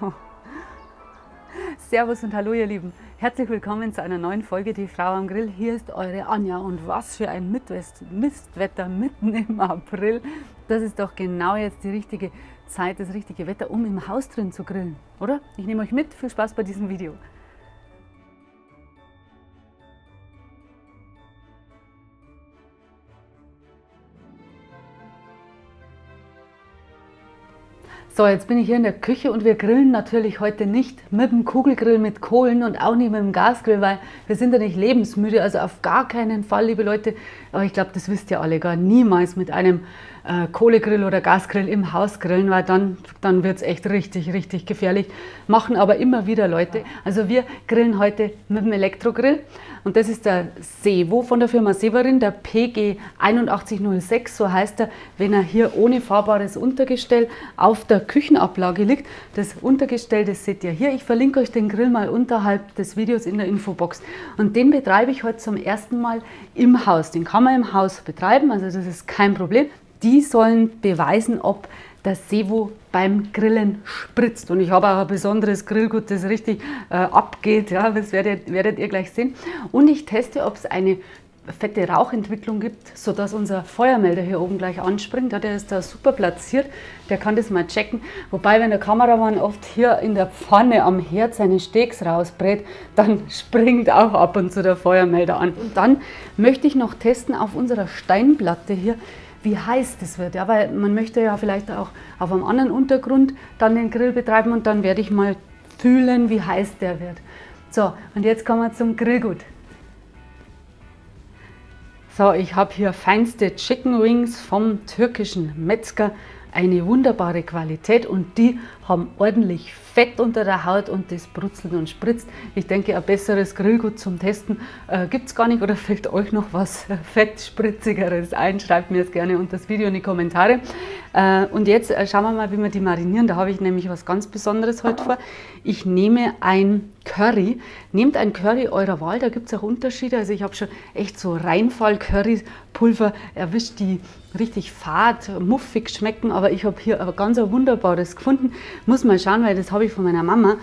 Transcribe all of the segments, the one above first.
Servus und hallo ihr Lieben. Herzlich willkommen zu einer neuen Folge Die Frau am Grill. Hier ist eure Anja und was für ein Mistwetter mitten im April. Das ist doch genau jetzt die richtige Zeit, das richtige Wetter, um im Haus drin zu grillen, oder? Ich nehme euch mit. Viel Spaß bei diesem Video. So, jetzt bin ich hier in der Küche und wir grillen natürlich heute nicht mit dem Kugelgrill mit Kohlen und auch nicht mit dem Gasgrill, weil wir sind ja nicht lebensmüde, also auf gar keinen Fall, liebe Leute. Aber ich glaube, das wisst ihr alle gar niemals mit einem äh, Kohlegrill oder Gasgrill im Haus grillen, weil dann, dann wird es echt richtig, richtig gefährlich. Machen aber immer wieder Leute. Also wir grillen heute mit dem Elektrogrill und das ist der Sevo von der Firma Severin, der PG 8106, so heißt er, wenn er hier ohne fahrbares Untergestell auf der Küchenablage liegt. Das Untergestell, das seht ihr hier. Ich verlinke euch den Grill mal unterhalb des Videos in der Infobox. Und den betreibe ich heute zum ersten Mal im Haus. Den kann man im Haus betreiben, also das ist kein Problem. Die sollen beweisen, ob das Sevo beim Grillen spritzt. Und ich habe auch ein besonderes Grillgut, das richtig äh, abgeht. Ja, das werdet, werdet ihr gleich sehen. Und ich teste, ob es eine fette Rauchentwicklung gibt, sodass unser Feuermelder hier oben gleich anspringt. Ja, der ist da super platziert, der kann das mal checken. Wobei, wenn der Kameramann oft hier in der Pfanne am Herd seine Steaks rausbrät, dann springt auch ab und zu der Feuermelder an. Und dann möchte ich noch testen auf unserer Steinplatte hier, wie heiß das wird. Ja, weil man möchte ja vielleicht auch auf einem anderen Untergrund dann den Grill betreiben und dann werde ich mal fühlen, wie heiß der wird. So, und jetzt kommen wir zum Grillgut. So, ich habe hier feinste Chicken Wings vom türkischen Metzger eine wunderbare Qualität und die haben ordentlich Fett unter der Haut und das brutzelt und spritzt. Ich denke, ein besseres Grillgut zum Testen äh, gibt es gar nicht oder fällt euch noch was Fettspritzigeres ein? Schreibt mir das gerne unter das Video in die Kommentare. Äh, und jetzt äh, schauen wir mal, wie wir die marinieren. Da habe ich nämlich was ganz Besonderes heute vor. Ich nehme ein Curry. Nehmt ein Curry eurer Wahl, da gibt es auch Unterschiede. Also ich habe schon echt so Reinfall-Curry-Pulver erwischt, die richtig fad, muffig schmecken, aber ich habe hier ein ganz wunderbares gefunden. Muss mal schauen, weil das habe ich von meiner Mama.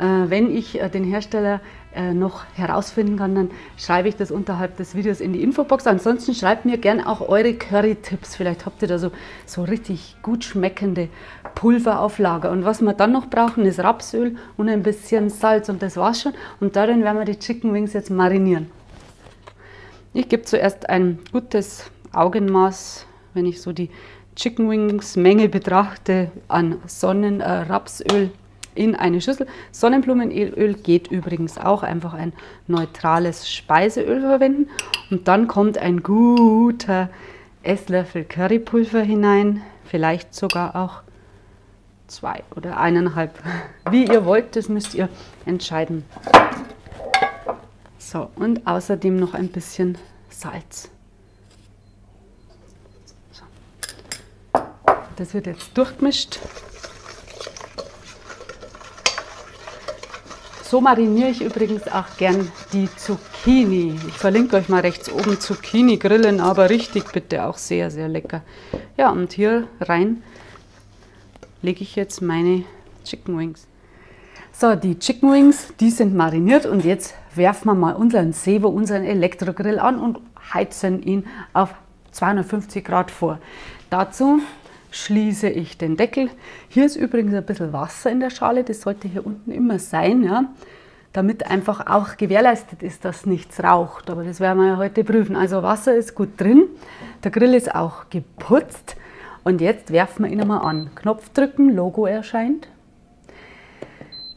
Äh, wenn ich äh, den Hersteller äh, noch herausfinden kann, dann schreibe ich das unterhalb des Videos in die Infobox. Ansonsten schreibt mir gerne auch eure Curry-Tipps. Vielleicht habt ihr da so, so richtig gut schmeckende Pulver. Und was wir dann noch brauchen, ist Rapsöl und ein bisschen Salz und das war's schon. Und darin werden wir die Chicken Wings jetzt marinieren. Ich gebe zuerst ein gutes Augenmaß, wenn ich so die Chicken Wings Menge betrachte, an Sonnenrapsöl in eine Schüssel. Sonnenblumenöl geht übrigens auch, einfach ein neutrales Speiseöl verwenden. Und dann kommt ein guter Esslöffel Currypulver hinein, vielleicht sogar auch zwei oder eineinhalb. Wie ihr wollt, das müsst ihr entscheiden. So, und außerdem noch ein bisschen Salz. Das wird jetzt durchgemischt. So mariniere ich übrigens auch gern die Zucchini. Ich verlinke euch mal rechts oben Zucchini grillen, aber richtig bitte auch sehr, sehr lecker. Ja, und hier rein lege ich jetzt meine Chicken Wings. So, die Chicken Wings, die sind mariniert und jetzt werfen wir mal unseren Sevo, unseren Elektrogrill an und heizen ihn auf 250 Grad vor. Dazu schließe ich den Deckel. Hier ist übrigens ein bisschen Wasser in der Schale, das sollte hier unten immer sein, ja, damit einfach auch gewährleistet ist, dass nichts raucht. Aber das werden wir ja heute prüfen. Also Wasser ist gut drin, der Grill ist auch geputzt und jetzt werfen wir ihn mal an. Knopf drücken, Logo erscheint.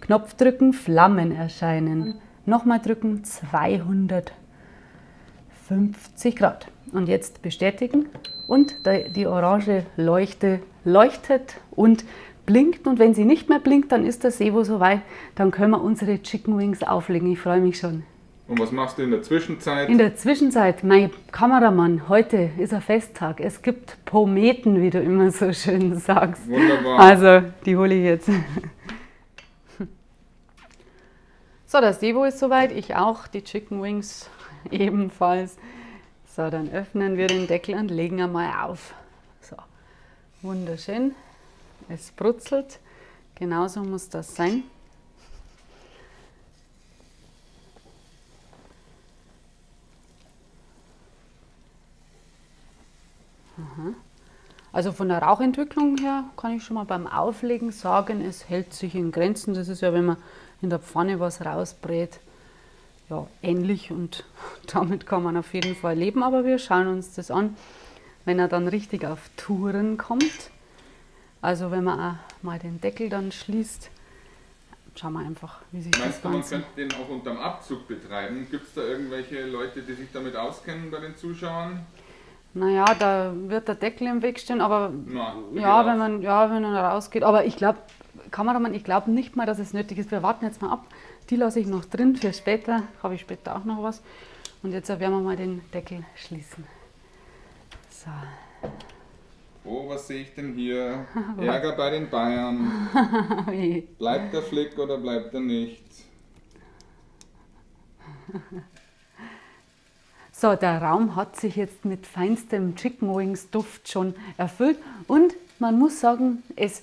Knopf drücken, Flammen erscheinen. Nochmal drücken, 250 Grad. Und jetzt bestätigen und die orange Leuchte leuchtet und blinkt. Und wenn sie nicht mehr blinkt, dann ist der Sevo soweit. Dann können wir unsere Chicken Wings auflegen. Ich freue mich schon. Und was machst du in der Zwischenzeit? In der Zwischenzeit, mein Kameramann, heute ist ein Festtag. Es gibt Pometen, wie du immer so schön sagst. Wunderbar. Also, die hole ich jetzt. So, das Sevo ist soweit, ich auch, die Chicken Wings ebenfalls. So, dann öffnen wir den Deckel und legen einmal auf. So, wunderschön. Es brutzelt. Genauso muss das sein. Also von der Rauchentwicklung her kann ich schon mal beim Auflegen sagen, es hält sich in Grenzen. Das ist ja, wenn man in der Pfanne was rausbrät, ja, ähnlich und damit kann man auf jeden Fall leben. Aber wir schauen uns das an, wenn er dann richtig auf Touren kommt. Also wenn man auch mal den Deckel dann schließt, schauen wir einfach, wie sich Meinst das du, man Ganze... könnte den auch unterm Abzug betreiben? Gibt es da irgendwelche Leute, die sich damit auskennen bei den Zuschauern? Naja, da wird der Deckel im Weg stehen, aber Na, ja, wenn man, ja, wenn man rausgeht. Aber ich glaube, Kameramann, ich glaube nicht mal, dass es nötig ist. Wir warten jetzt mal ab. Die lasse ich noch drin für später. Habe ich später auch noch was. Und jetzt werden wir mal den Deckel schließen. So. Oh, was sehe ich denn hier? Ärger bei den Bayern. Bleibt der Flick oder bleibt er nicht? So, der Raum hat sich jetzt mit feinstem Chicken Wings Duft schon erfüllt und man muss sagen, es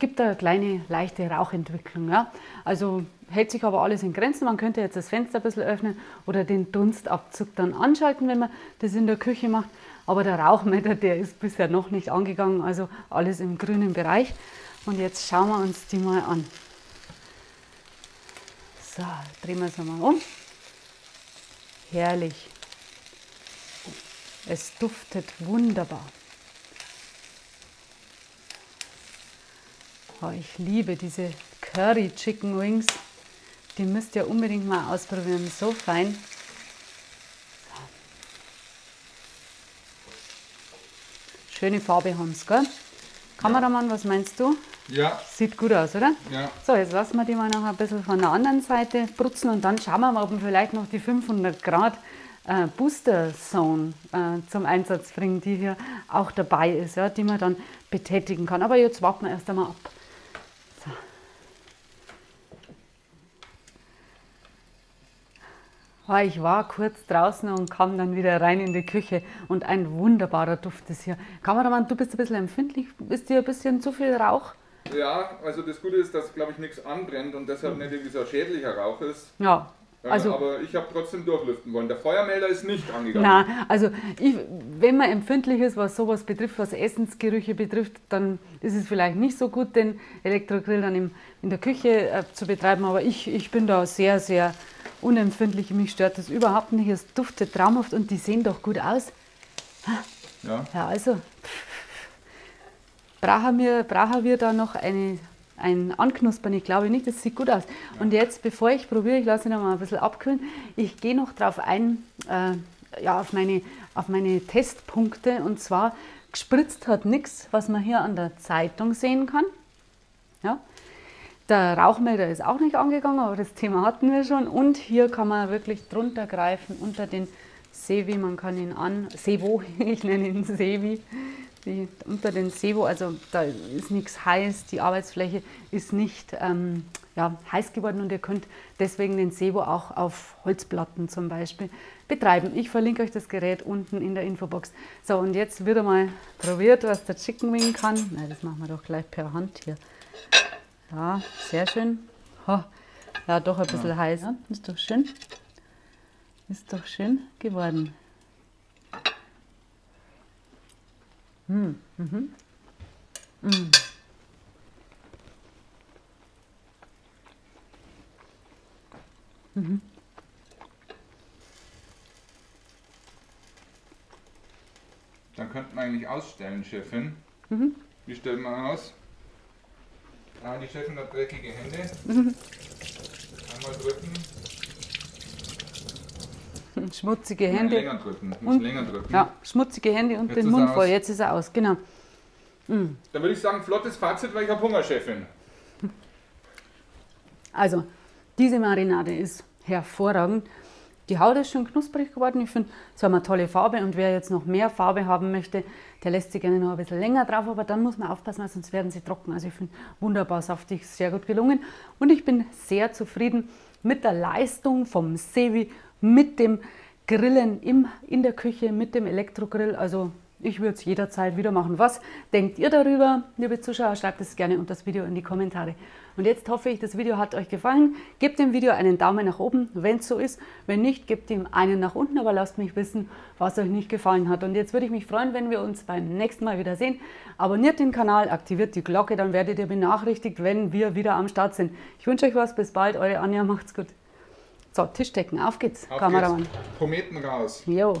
gibt eine kleine leichte Rauchentwicklung. Ja? Also hält sich aber alles in Grenzen. Man könnte jetzt das Fenster ein bisschen öffnen oder den Dunstabzug dann anschalten, wenn man das in der Küche macht. Aber der Rauchmelder, der ist bisher noch nicht angegangen, also alles im grünen Bereich. Und jetzt schauen wir uns die mal an. So, drehen wir es mal um. Herrlich. Es duftet wunderbar. Oh, ich liebe diese Curry Chicken Wings. Die müsst ihr unbedingt mal ausprobieren. So fein. Schöne Farbe haben sie, gell? Kameramann, was meinst du? Ja, Sieht gut aus, oder? ja. So, jetzt lassen wir die mal noch ein bisschen von der anderen Seite brutzeln und dann schauen wir mal, ob wir vielleicht noch die 500 Grad äh, Booster Zone äh, zum Einsatz bringen, die hier auch dabei ist, ja, die man dann betätigen kann. Aber jetzt warten wir erst einmal ab. So. Ah, Ich war kurz draußen und kam dann wieder rein in die Küche und ein wunderbarer Duft ist hier. Kameramann, du bist ein bisschen empfindlich. Ist dir ein bisschen zu viel Rauch? Ja, also das Gute ist, dass glaube ich nichts anbrennt und deshalb nicht irgendwie so ein schädlicher Rauch ist. Ja. Äh, Also, aber ich habe trotzdem durchlüften wollen. Der Feuermelder ist nicht angegangen. Na, also ich, wenn man empfindlich ist, was sowas betrifft, was Essensgerüche betrifft, dann ist es vielleicht nicht so gut, den Elektrogrill dann im, in der Küche äh, zu betreiben. Aber ich, ich bin da sehr, sehr unempfindlich. Mich stört das überhaupt nicht. Es duftet traumhaft und die sehen doch gut aus. Ja. Ja, also brauchen wir, brauchen wir da noch eine, ein Anknuspern? Ich glaube nicht, das sieht gut aus. Und jetzt, bevor ich probiere, ich lasse ihn noch mal ein bisschen abkühlen, ich gehe noch darauf ein, äh, ja, auf meine, auf meine Testpunkte. Und zwar, gespritzt hat nichts, was man hier an der Zeitung sehen kann. Ja. Der Rauchmelder ist auch nicht angegangen, aber das Thema hatten wir schon. Und hier kann man wirklich drunter greifen unter den Sevi, man kann ihn an, Sevo, ich nenne ihn Sevi, die, unter den Sevo, also da ist nichts heiß, die Arbeitsfläche ist nicht ähm, ja, heiß geworden und ihr könnt deswegen den Sevo auch auf Holzplatten zum Beispiel betreiben. Ich verlinke euch das Gerät unten in der Infobox. So, und jetzt wird einmal probiert, was der Chicken Wing kann. Nein, das machen wir doch gleich per Hand hier. Ja, sehr schön. Ha, ja, doch ein bisschen heiß. Ja, ist doch schön. Ist doch schön geworden. Hm, mhm. Mhm. Dann könnten wir eigentlich ausstellen, Chefin. Mhm. Wie stellen wir aus? Ah, die Chefin hat dreckige Hände. Mhm. Einmal drücken. Schmutzige Hände. länger drücken. Und- länger drücken. Ja, schmutzige Hände und Jetzt den Mund voll. Jetzt ist er aus, genau. Dann würde ich sagen, flottes Fazit, weil ich habe Hunger, Chefin. Also, diese Marinade ist hervorragend. Die Haut ist schon knusprig geworden. Ich finde, sie haben eine tolle Farbe und wer jetzt noch mehr Farbe haben möchte, der lässt sie gerne noch ein bisschen länger drauf, aber dann muss man aufpassen, sonst werden sie trocken. Also ich finde, wunderbar saftig, sehr gut gelungen und ich bin sehr zufrieden mit der Leistung vom Sevi, mit dem Grillen im, in der Küche, mit dem Elektrogrill. Also Ich würde es jederzeit wieder machen. Was denkt ihr darüber, liebe Zuschauer? Schreibt es gerne unter das Video in die Kommentare. Und jetzt hoffe ich, das Video hat euch gefallen. Gebt dem Video einen Daumen nach oben, wenn es so ist. Wenn nicht, gebt ihm einen nach unten, aber lasst mich wissen, was euch nicht gefallen hat. Und jetzt würde ich mich freuen, wenn wir uns beim nächsten Mal wieder sehen. Abonniert den Kanal, aktiviert die Glocke, dann werdet ihr benachrichtigt, wenn wir wieder am Start sind. Ich wünsche euch was, bis bald, eure Anja, macht's gut. So, Tischdecken, auf geht's, Auf Kameramann. geht's. Kometen raus. Jo.